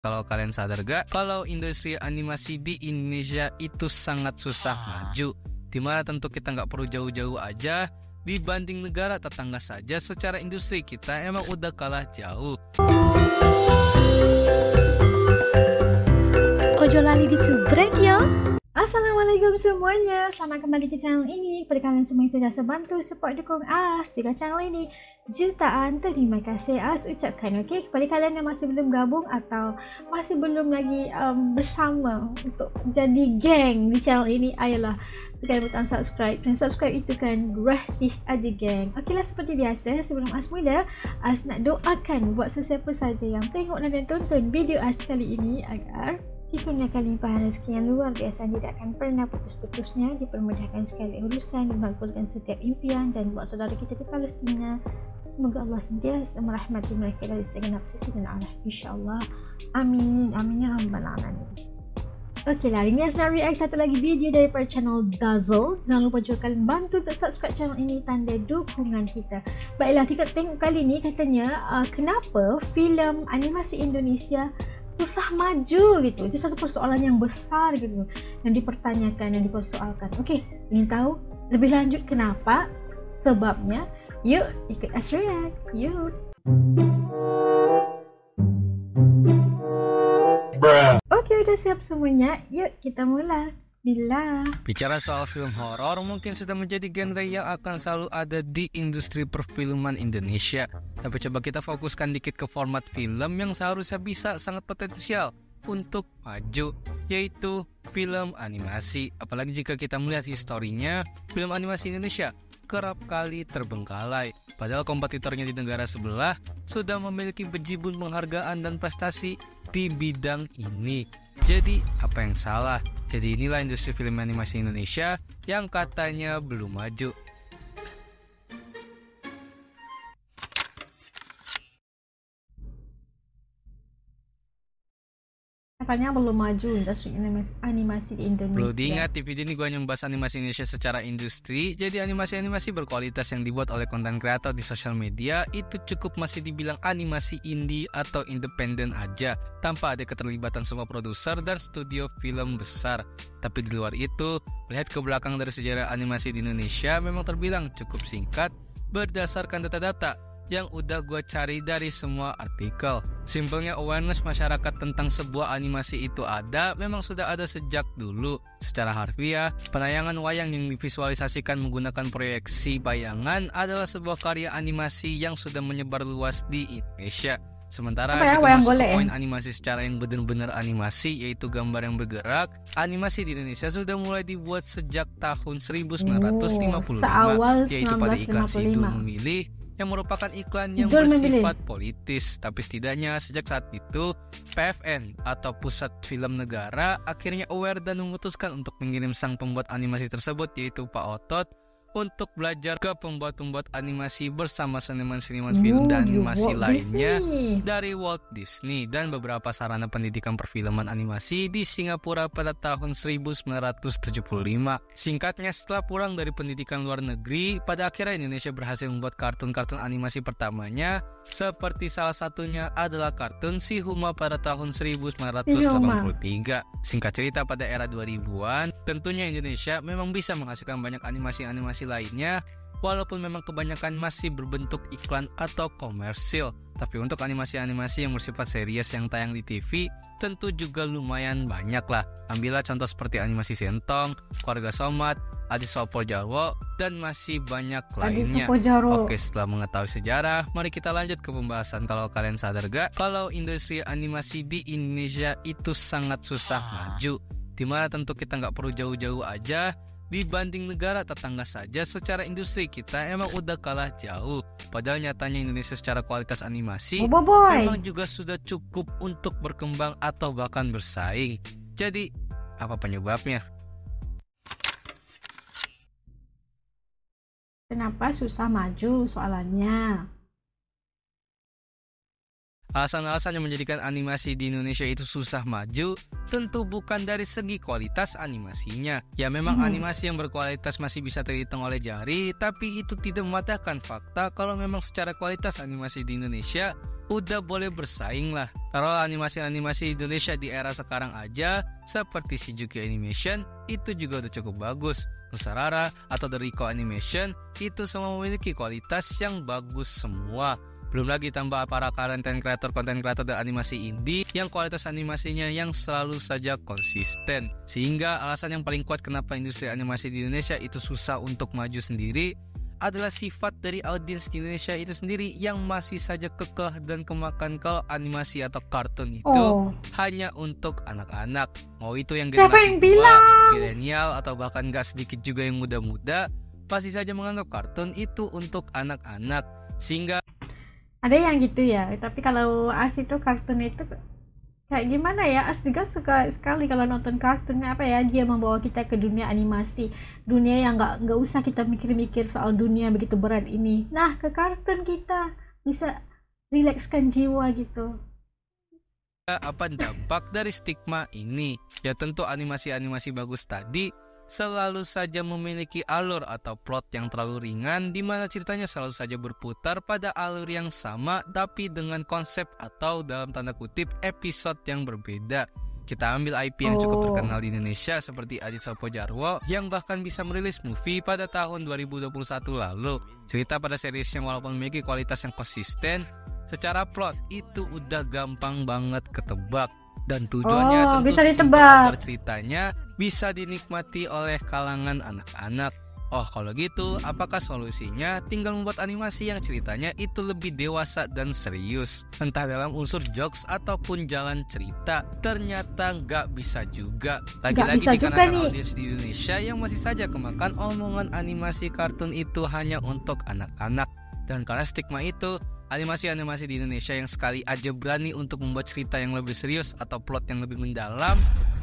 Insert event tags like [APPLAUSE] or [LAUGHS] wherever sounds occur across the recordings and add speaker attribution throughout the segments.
Speaker 1: Kalau kalian sadar gak, kalau industri animasi di Indonesia itu sangat susah maju. Di mana tentu kita nggak perlu jauh-jauh aja, dibanding negara tetangga saja secara industri kita emang udah kalah jauh.
Speaker 2: Ojo lali disubrek yo. Assalamualaikum semuanya, selamat kembali ke channel ini. Kepada kalian semua yang sudah sebantu support dukung As Juga channel ini. Jutaan terima kasih As ucapkan okay? Kepada kalian yang masih belum gabung Atau masih belum lagi um, bersama Untuk jadi geng di channel ini Ayolah tekan butang subscribe. Dan subscribe itu kan gratis aja geng. Okey lah seperti biasa sebelum As mula As nak doakan buat sesiapa saja yang tengok dan tonton video As kali ini Agar Dikurniakan limpahan rezeki yang luar biasa tidak akan pernah putus-putusnya. Dipermudahkan sekali urusan dimabulkan setiap impian dan buat saudara kita di Palestina. Semoga Allah sentiasa merahmati mereka dari segenap sisi dan arah. insyaAllah. Amin. Amin ya rabbal alamin. Okey lah, hari ni saya nak react satu lagi video daripada channel Dazzle. Jangan lupa juga kalian bantu untuk subscribe channel ini tanda dukungan kita. Baiklah, kita tengok kali ni katanya uh, Kenapa filem animasi Indonesia susah maju gitu. Itu satu persoalan yang besar gitu yang dipertanyakan yang dipersoalkan. Oke ingin tahu lebih lanjut kenapa sebabnya? Yuk ikut Asriak yuk. Oke udah siap semuanya. Yuk kita mulai Bismillah.
Speaker 1: Bicara soal film horor mungkin sudah menjadi genre yang akan selalu ada di industri perfilman Indonesia. Tapi coba kita fokuskan dikit ke format film yang seharusnya bisa sangat potensial untuk maju, yaitu film animasi. Apalagi jika kita melihat historinya, film animasi Indonesia kerap kali terbengkalai. Padahal kompetitornya di negara sebelah sudah memiliki bejibun penghargaan dan prestasi di bidang ini. Jadi, apa yang salah? Jadi inilah industri film animasi Indonesia yang katanya belum maju.
Speaker 2: Katanya belum maju industri animasi di Indonesia.
Speaker 1: Perlu diingat di video ini gue hanya membahas animasi Indonesia secara industri. Jadi animasi-animasi berkualitas yang dibuat oleh konten kreator di sosial media itu cukup masih dibilang animasi indie atau independen aja tanpa ada keterlibatan semua produser dan studio film besar. Tapi di luar itu, melihat ke belakang dari sejarah animasi di Indonesia memang terbilang cukup singkat berdasarkan data-data yang udah gue cari dari semua artikel. Simpelnya awareness masyarakat tentang sebuah animasi itu ada memang sudah ada sejak dulu. Secara harfiah, penayangan wayang yang divisualisasikan menggunakan proyeksi bayangan adalah sebuah karya animasi yang sudah menyebar luas di Indonesia. Sementara ya, jika masuk ke poin animasi secara yang benar-benar animasi yaitu gambar yang bergerak, animasi di Indonesia sudah mulai dibuat sejak tahun 1955 oh, yaitu pada iklan Sidul memilih yang merupakan iklan yang bersifat politis. Tapi setidaknya sejak saat itu, PFN atau Pusat Film Negara akhirnya aware dan memutuskan untuk mengirim sang pembuat animasi tersebut yaitu Pak Otot untuk belajar ke pembuat-pembuat animasi bersama seniman-seniman film dan animasi Walt lainnya Disney. dari Walt Disney dan beberapa sarana pendidikan perfilman animasi di Singapura pada tahun 1975. Singkatnya setelah pulang dari pendidikan luar negeri, pada akhirnya Indonesia berhasil membuat kartun-kartun animasi pertamanya seperti salah satunya adalah kartun Si Huma pada tahun 1983. Singkat cerita pada era 2000-an, tentunya Indonesia memang bisa menghasilkan banyak animasi-animasi lainnya walaupun memang kebanyakan masih berbentuk iklan atau komersil. Tapi untuk animasi-animasi yang bersifat serius yang tayang di TV, tentu juga lumayan banyak lah. Ambillah contoh seperti animasi Sentong, Keluarga Somat, Adi Sopo Jarwo, dan masih banyak lainnya. Oke, setelah mengetahui sejarah, mari kita lanjut ke pembahasan. Kalau kalian sadar gak, kalau industri animasi di Indonesia itu sangat susah maju. Di mana tentu kita nggak perlu jauh-jauh aja, dibanding negara tetangga saja secara industri kita emang udah kalah jauh. Padahal nyatanya Indonesia secara kualitas animasi
Speaker 2: oh,
Speaker 1: memang juga sudah cukup untuk berkembang atau bahkan bersaing. Jadi, apa penyebabnya?
Speaker 2: Kenapa susah maju soalannya?
Speaker 1: Alasan-alasan yang menjadikan animasi di Indonesia itu susah maju tentu bukan dari segi kualitas animasinya. Ya memang hmm. animasi yang berkualitas masih bisa terhitung oleh jari, tapi itu tidak mematahkan fakta kalau memang secara kualitas animasi di Indonesia udah boleh bersaing lah. Kalau animasi-animasi Indonesia di era sekarang aja, seperti Shijuki Animation, itu juga udah cukup bagus. Nusarara atau The Rico Animation, itu semua memiliki kualitas yang bagus semua. Belum lagi tambah para content creator, konten creator dan animasi indie yang kualitas animasinya yang selalu saja konsisten. Sehingga alasan yang paling kuat kenapa industri animasi di Indonesia itu susah untuk maju sendiri adalah sifat dari audiens di Indonesia itu sendiri yang masih saja kekeh dan kemakan kalau animasi atau kartun itu oh. hanya untuk anak-anak. Mau itu yang generasi tua, milenial atau bahkan gak sedikit juga yang muda-muda, pasti saja menganggap kartun itu untuk anak-anak. Sehingga
Speaker 2: ada yang gitu ya tapi kalau As itu kartun itu kayak gimana ya? As juga suka sekali kalau nonton kartun. Apa ya dia membawa kita ke dunia animasi. Dunia yang nggak nggak usah kita mikir-mikir soal dunia begitu berat ini. Nah ke kartun kita bisa rilekskan jiwa gitu.
Speaker 1: Apa dampak dari stigma ini? Ya tentu animasi-animasi bagus tadi selalu saja memiliki alur atau plot yang terlalu ringan di mana ceritanya selalu saja berputar pada alur yang sama tapi dengan konsep atau dalam tanda kutip episode yang berbeda. Kita ambil IP yang cukup oh. terkenal di Indonesia seperti Adit Sopo Jarwo yang bahkan bisa merilis movie pada tahun 2021 lalu. Cerita pada seriesnya walaupun memiliki kualitas yang konsisten, secara plot itu udah gampang banget ketebak dan tujuannya oh, tentu bisa ditebak. ceritanya bisa dinikmati oleh kalangan anak-anak. Oh, kalau gitu, apakah solusinya? Tinggal membuat animasi yang ceritanya itu lebih dewasa dan serius. Entah dalam unsur jokes ataupun jalan cerita. Ternyata nggak bisa juga. Lagi-lagi dikarenakan audiens di Indonesia yang masih saja kemakan omongan animasi kartun itu hanya untuk anak-anak. Dan karena stigma itu, animasi-animasi di Indonesia yang sekali aja berani untuk membuat cerita yang lebih serius atau plot yang lebih mendalam,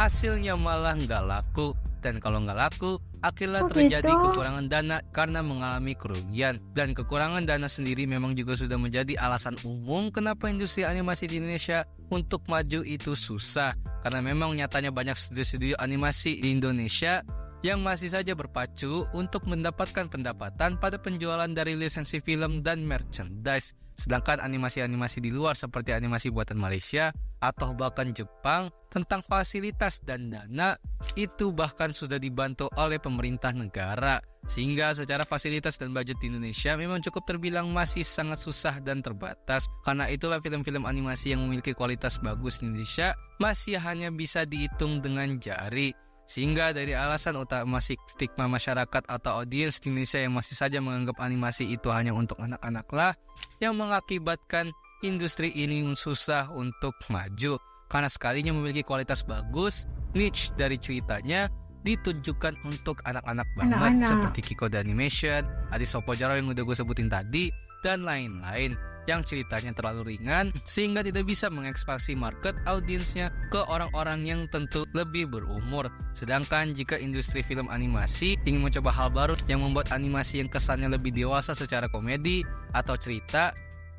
Speaker 1: hasilnya malah nggak laku. Dan kalau nggak laku, akhirnya oh, terjadi gitu? kekurangan dana karena mengalami kerugian. Dan kekurangan dana sendiri memang juga sudah menjadi alasan umum kenapa industri animasi di Indonesia untuk maju itu susah. Karena memang nyatanya banyak studio-studio animasi di Indonesia yang masih saja berpacu untuk mendapatkan pendapatan pada penjualan dari lisensi film dan merchandise. Sedangkan animasi-animasi di luar seperti animasi buatan Malaysia atau bahkan Jepang tentang fasilitas dan dana itu bahkan sudah dibantu oleh pemerintah negara. Sehingga secara fasilitas dan budget di Indonesia memang cukup terbilang masih sangat susah dan terbatas. Karena itulah film-film animasi yang memiliki kualitas bagus di Indonesia masih hanya bisa dihitung dengan jari. Sehingga dari alasan utama stigma masyarakat atau audiens di Indonesia yang masih saja menganggap animasi itu hanya untuk anak-anak lah yang mengakibatkan industri ini susah untuk maju. Karena sekalinya memiliki kualitas bagus, niche dari ceritanya ditunjukkan untuk anak-anak banget anak -anak. seperti Kiko The Animation, Adi Sopo Jaro yang udah gue sebutin tadi, dan lain-lain yang ceritanya terlalu ringan sehingga tidak bisa mengekspansi market audiensnya ke orang-orang yang tentu lebih berumur. Sedangkan jika industri film animasi ingin mencoba hal baru yang membuat animasi yang kesannya lebih dewasa secara komedi atau cerita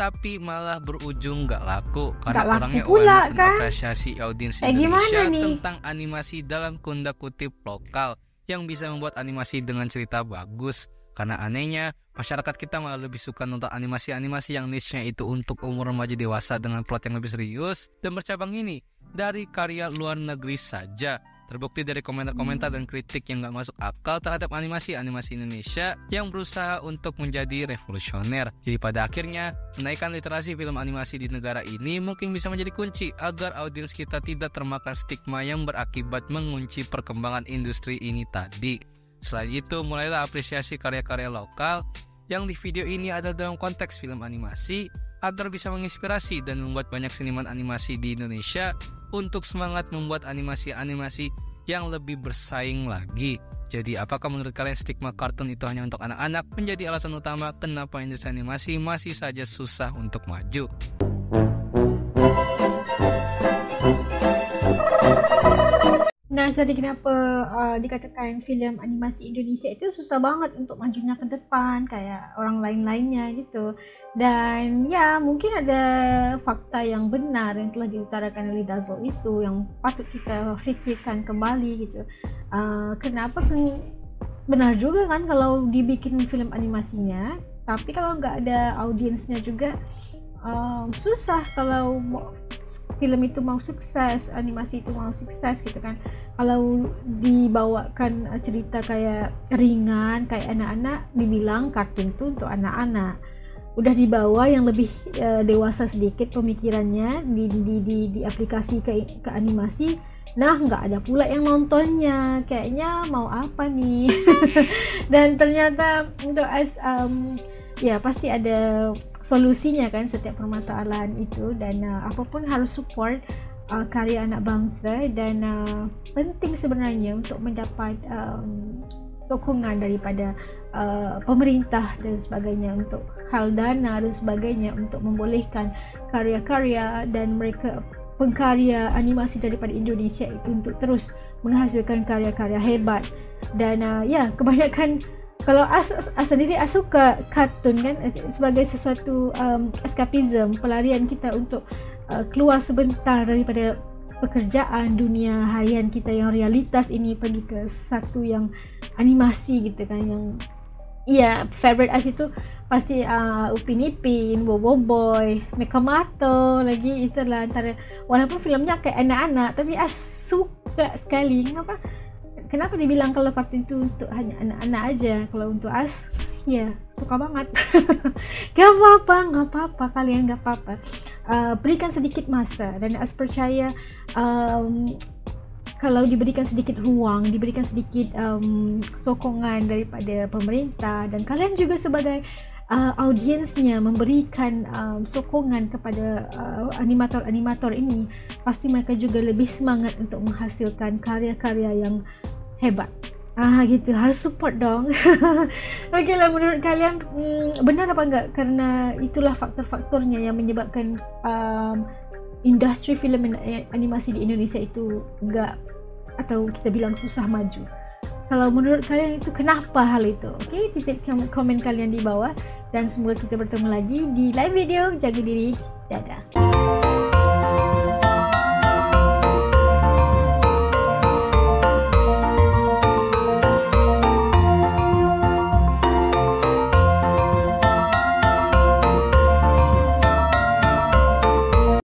Speaker 1: tapi malah berujung gak laku karena gak kurangnya laku pula, awareness kan? dan apresiasi audiens eh, Indonesia tentang animasi dalam kunda kutip lokal yang bisa membuat animasi dengan cerita bagus. Karena anehnya, masyarakat kita malah lebih suka nonton animasi-animasi yang niche-nya itu untuk umur remaja dewasa dengan plot yang lebih serius dan bercabang ini dari karya luar negeri saja. Terbukti dari komentar-komentar dan kritik yang gak masuk akal terhadap animasi-animasi Indonesia yang berusaha untuk menjadi revolusioner. Jadi pada akhirnya, menaikkan literasi film animasi di negara ini mungkin bisa menjadi kunci agar audiens kita tidak termakan stigma yang berakibat mengunci perkembangan industri ini tadi. Selain itu, mulailah apresiasi karya-karya lokal yang di video ini ada dalam konteks film animasi agar bisa menginspirasi dan membuat banyak seniman animasi di Indonesia untuk semangat membuat animasi-animasi yang lebih bersaing lagi. Jadi apakah menurut kalian stigma kartun itu hanya untuk anak-anak menjadi alasan utama kenapa industri animasi masih saja susah untuk maju?
Speaker 2: Nah, jadi kenapa uh, dikatakan filem animasi Indonesia itu susah banget untuk majunya ke depan kayak orang lain-lainnya gitu. Dan ya, mungkin ada fakta yang benar yang telah diutarakan oleh Dazzle itu yang patut kita fikirkan kembali gitu. Uh, kenapa kan benar juga kan kalau dibikin film animasinya, tapi kalau nggak ada audiensnya juga um, susah kalau film itu mau sukses, animasi itu mau sukses gitu kan. Kalau dibawakan uh, cerita kayak ringan, kayak anak-anak, dibilang kartun itu untuk anak-anak. Udah dibawa yang lebih uh, dewasa sedikit pemikirannya di di di, di aplikasi ke, ke animasi, nah nggak ada pula yang nontonnya. Kayaknya mau apa nih? [LAUGHS] Dan ternyata untuk as um, ya pasti ada solusinya kan setiap permasalahan itu dan uh, apapun harus support uh, karya anak bangsa dan uh, penting sebenarnya untuk mendapat um, sokongan daripada uh, pemerintah dan sebagainya untuk hal dana dan sebagainya untuk membolehkan karya-karya dan mereka pengkarya animasi daripada Indonesia itu untuk terus menghasilkan karya-karya hebat. Dan uh, ya kebanyakan kalau as, as, as sendiri as suka kartun kan? Sebagai sesuatu um, escapism pelarian kita untuk uh, keluar sebentar daripada pekerjaan dunia harian kita yang realitas ini pergi ke satu yang animasi gitu kan yang iya favorite as itu pasti uh, Upin Ipin, Bobo Boy, Mekamato lagi itulah antara walaupun filmnya kayak anak-anak tapi as suka sekali. Kenapa kenapa dibilang kalau kartun itu untuk hanya anak-anak aja? Kalau untuk as ya suka banget. [LAUGHS] Gak apa-apa gak apa-apa. Kalian gak apa-apa. Uh, berikan sedikit masa. Dan as percaya um, kalau diberikan sedikit ruang, diberikan sedikit um, sokongan daripada pemerintah dan kalian juga sebagai uh, audiensnya memberikan um, sokongan kepada uh, animator-animator ini, pasti mereka juga lebih semangat untuk menghasilkan karya-karya yang hebat. Ah gitu. Harus support dong. [LAUGHS] Okey lah menurut kalian hmm, benar apa enggak? Karena itulah faktor-faktornya yang menyebabkan um, industri filem animasi di Indonesia itu enggak atau kita bilang susah maju. Kalau menurut kalian itu kenapa hal itu? Okey, titip komen kalian di bawah dan semoga kita bertemu lagi di live video. Jaga diri. Dadah